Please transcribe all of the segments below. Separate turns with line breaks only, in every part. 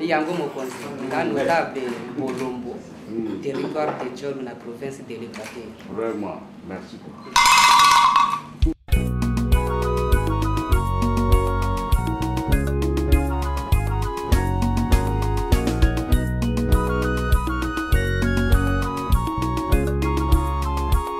yango mokonzi ngano tabe bolombo hmm. territoire de jolo na province de lepate
vraiment merci beaucoup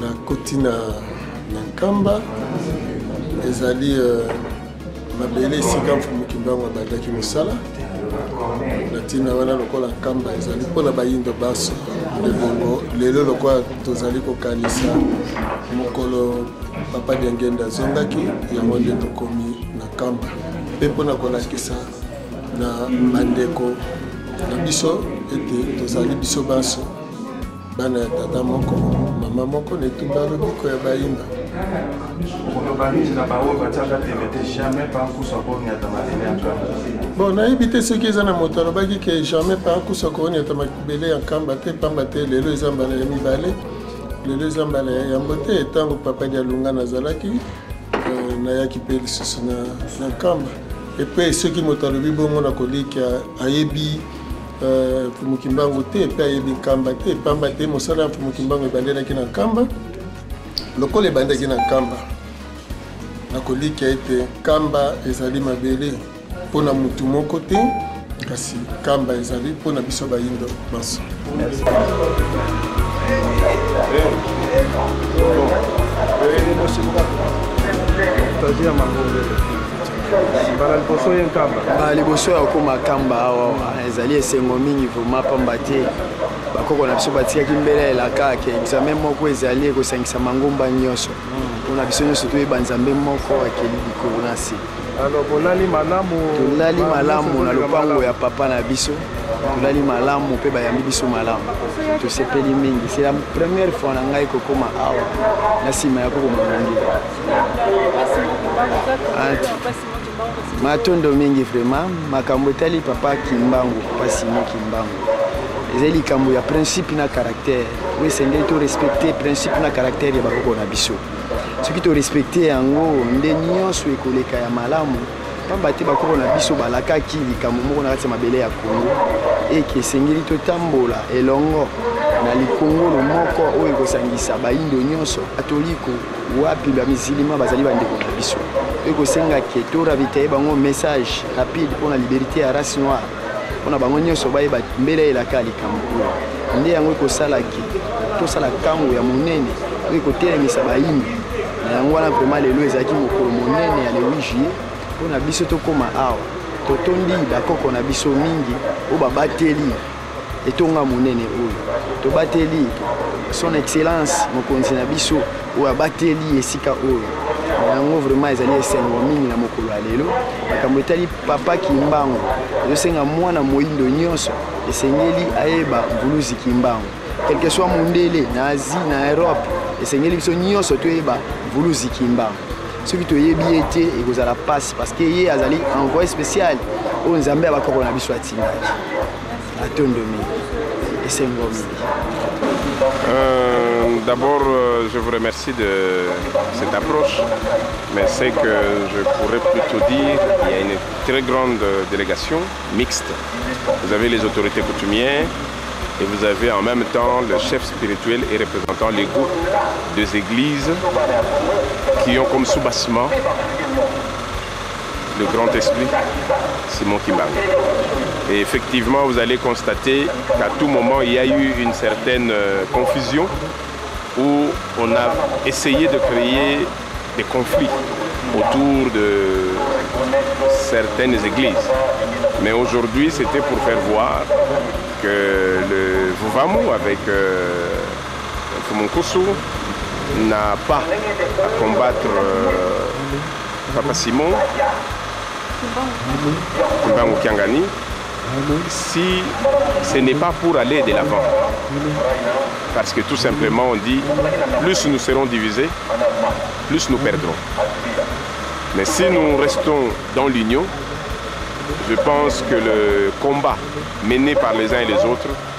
nakoti na na nkamba ezali euh, mabele esika mfumu kimbangu abandaki mosala na ntina wana lokola nkamba ezali mpo na bayindo banso ebongo lelo lokola tozali kokanisa mokolo papa diangenda azongaki yango nde tokomi na nkamba mpe mpo na kolakisa na bandeko na biso ete tozali biso banso bana ya tata moko mama moko na etumba ya
lobiko ya bayimba
bon nayebi te soki eza na moto alobaki ke jamais pa akusa kooniata mabele ya nkamba te mpamba te lelo eza mbala ya mibale lelo eza mbala ya yambo te ntango papa dialunga nazalaki euh, nayaki mpe lisusu na nkamba epe soki moto alobi bongo na kolikia ayebi euh, mfumu kimbangu te epe ayebi nkamba te mpamba te mosala ya mfumu kimbangu ebandelaki na nkamba lokola ebandaki na nkamba na kolikia ete nkamba ezali mabele mpo na motu moko te kasi kamba ezali mpo na biso bayindo banso
tazi ya mangongele mbala liboso ye nkamba
mbala liboso ya kokoma kamba awa ezali esengo mingi vraimen pamba te bakoko na biso batikaki mbele elaka ake examen moko ezali ekosangisa mangomba nyonso mpona biso nyonso toyeba nzambe moko akeli likolo na se
Alors, bolali malamu
tolali malamu na lopango ya papa na biso tolali malamu mpe bayambi biso malamu tosepeli mingi c'est la première fois na ngai kokoma awa na nsima ya kokoma mongi matondo mingi vraiment makambo etali papa kimbangu papa simo kimbangu ezali likambo ya principe na caractère oyo esengeli to respecte principe na caractère ya bakoko na biso soki torespecte yango nde nyonso ekoleka ya malamu mpamba te bakoko na biso balakaki likambo moko na kati ya mabele ya kongo eke esengeli totambola elongo na likongolo moko oyo ekosangisa baindo nyonso katoliko wapi bamizilima bazali bandeko na biso ekosenga ke toravitaye bango message rapide mpo na liberté ya race noire mpona bango nyonso bayeba mbele ya elaka ya likambo oyo nde yango ekosalaki tosala ntango ya monene oyo ekotelemisa bayimbi na yango wana vraimen lelo ezalaki mokolo monene ya le 8 juillet mpo na biso tokóma awa totondi bakoko na biso mingi oyo babateli etonga monene oyo tobateli son excellence mokonzi na biso oyo abateli esika oyo yango vraiment ezali esengo mingi na mokolo ya lelo makambo etali Papa Kimbangu, ezosenga mwana moindo nyonso esengeli ayeba Mvuluzi Kimbangu. Quelque soit mondele na Asie na Europe, esengeli biso nyonso toyeba Mvuluzi Kimbangu. Soki toyebi ye te ekozala mpasi parce que ye azali envoyé spécial oyo Nzambe ya bakoko na biso atindaki. atondo mingi esengo mingi
euh, D'abord, euh, je vous remercie de cette approche, mais c'est que je pourrais plutôt dire qu'il y a une très grande délégation mixte. Vous avez les autorités coutumières et vous avez en même temps le chef spirituel et représentant les groupes des églises qui ont comme sous-bassement le grand esprit Simon Kimang. Et effectivement, vous allez constater qu'à tout moment, il y a eu une certaine euh, confusion où on a essayé de créer des conflits autour de certaines églises. Mais aujourd'hui, c'était pour faire voir que le Vuvamu avec euh, n'a pas à combattre euh, Papa Simon, si ce n'est pas pour aller de l'avant. Parce que tout simplement, on dit, plus nous serons divisés, plus nous perdrons. Mais si nous restons dans l'union, je pense que le combat mené par les uns et les autres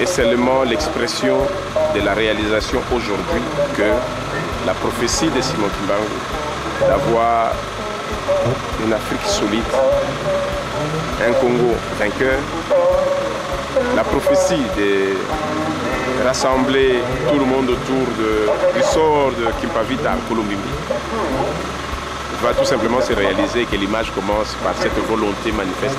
est seulement l'expression de la réalisation aujourd'hui que la prophétie de Simon Kimbangu d'avoir une Afrique solide, un Congo vainqueur. La prophétie de rassembler tout le monde autour du sort de Kimpavita à Colombie va tout simplement se réaliser que l'image commence par cette volonté manifeste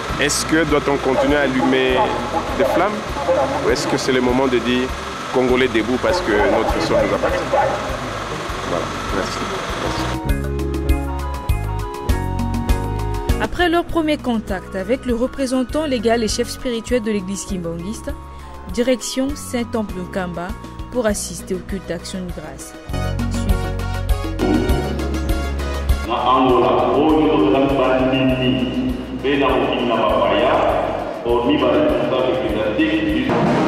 Est-ce que doit-on continuer à allumer des flammes Ou est-ce que c'est le moment de dire Congolais debout parce que notre histoire nous appartient Voilà, merci.
Après leur premier contact avec le représentant légal et chef spirituel de l'église kimbangiste, direction Saint-Temple Kamba pour assister au culte d'action de grâce.
Na Angola, oyo tozalaki bandimi mpe na mokili na bapaya, ONI. ba responsable
ecclesiastique du.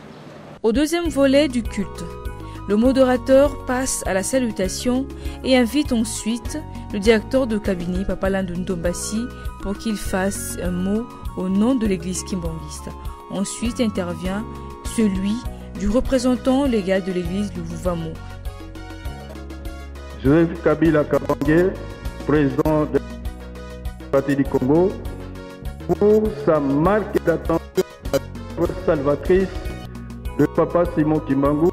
deuxième volet du culte. Le modérateur passe à la salutation et invite ensuite le directeur de cabinet, Papa Ndombassi, pour qu'il fasse un mot au nom de l'église kimbangiste. Ensuite intervient celui du représentant légal de l'église de Vouvamo.
Joseph Kabila Kabangé, président de la du Congo, pour sa marque d'attention salvatrice de Papa Simon Kimbangu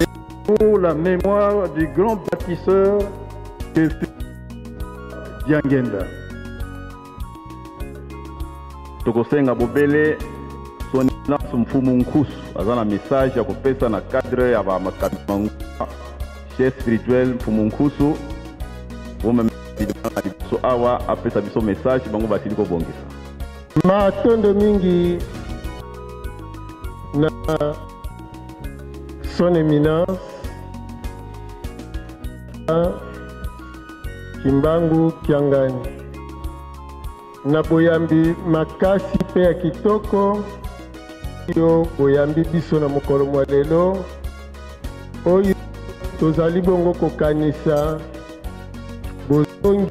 et pour la mémoire du grand bâtisseur que fut Diangenda.
tokosenga bobele son excellence mfumu nkusu aza na message ya kopesa na cadre ya bamakambi mangu chef spirituel mfumu nkusu bomema liboso awa apesa biso message bango basili kobongisa
Matondo mingi na son eminence Kimbangu Kiangani na boyambi makasi mpe ya kitoko oyo boyambi biso na mokolo mwa lelo oyo tozali bongo kokanisa bozongi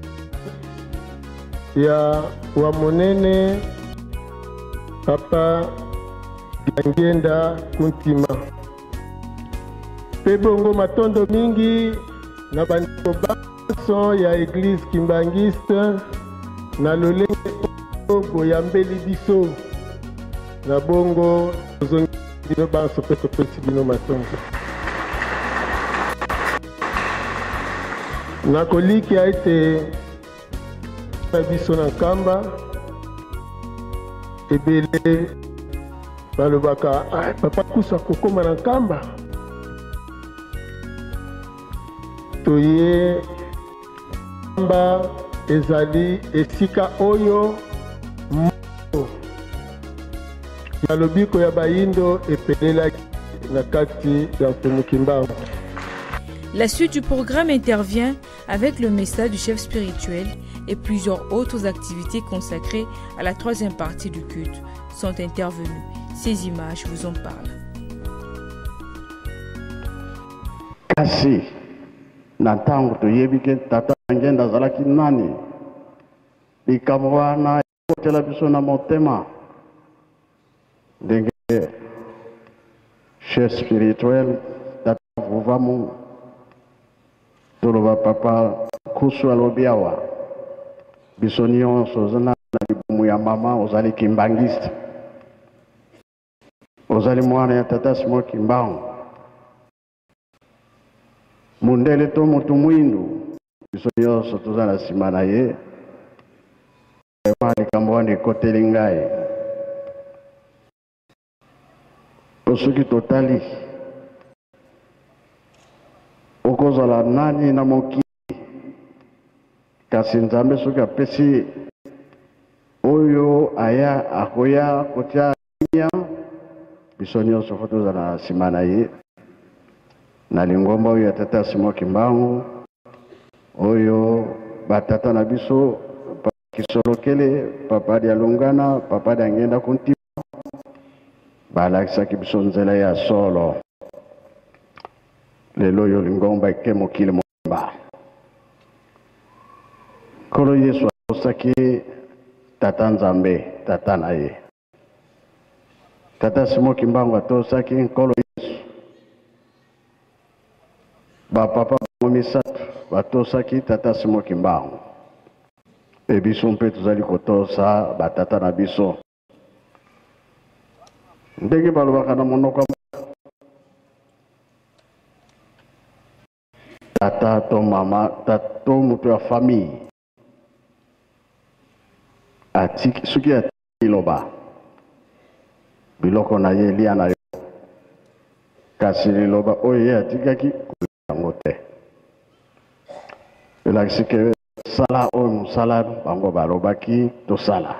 ya wa monene papa diangienda kuntima mpe bongo matondo mingi na bandeko banso ya eglise kimbangiste na lolenge oyo boyambeli biso na bongo tozongi bino banso mpe topesi bino matondo nakolikya ete na biso na nkamba ebele balobaka ah, papa kusa kokóma na nkamba toye nkamba ezali esika oyo moto ya lobiko ya bayindo epelelaki na kati ya mfumuki mbangu
La suite du programme intervient avec le message du chef spirituel et plusieurs autres activités consacrées à la troisième partie du culte sont intervenues. Ces images vous en parlent.
Merci. na ntango toyebi ke tata ngenda azalaki nani likambo wana ekotela biso na motema ndenge chef spirituel tata vuvamu toloba papa kusu alobi awa biso nyonso ozana na libumu ya mama ozali kimbangiste ozali mwana ya tata simo kimbangu mondele to motu mwindu biso nyonso toza na nsima na ye vraimen likambo wana ekoteli ngai po soki totali okozala nani na mokili kasi nzambe soki apesi oyo aya akoya kotya kimia biso nyonso fo tozala na nsima na ye na lingomba oyo ya tata Simon Kimbangu oyo batata na biso papa Kisolokele, papa Dialungana, papa Diangenda Kuntima balakisaki biso nzela ya solo. Lelo oyo lingomba eke mokili Ba. Nkolo Yesu atosaki Tata Nzambe, Tata na ye. Tata Simon Kimbangu atosaki Nkolo Yesu. Bapapa bango misato batosaki Tata Simon Kimbangu. Mpe biso mpe tozali kotosa batata na biso. Ndenge balobaka na monoko Tata to mama to moto ya famille atiki soki atiki liloba biloko na ye elia na yo kasi liloba oyo ye atikaki kolia yango te elakisi ke sala oyo mosala bango balobaki tosala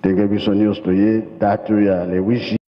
ndenge biso nyonso toye date ya le 8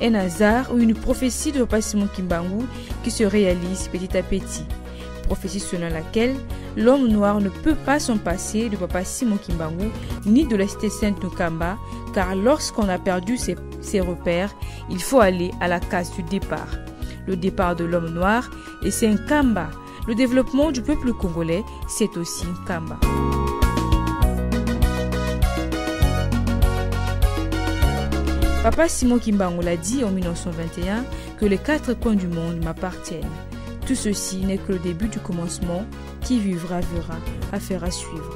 un hasard ou une prophétie de Papa Simon Kimbangu qui se réalise petit à petit. Prophétie selon laquelle l'homme noir ne peut pas s'en passer de Papa Simon Kimbangu ni de la cité sainte Nukamba, car lorsqu'on a perdu ses, ses, repères, il faut aller à la case du départ. Le départ de l'homme noir, et c'est un Kamba le développement du peuple congolais, c'est aussi Kamba. Papa Simon on l'a dit en 1921 que les quatre coins du monde m'appartiennent. Tout ceci n'est que le début du commencement. Qui vivra verra. Affaire à suivre.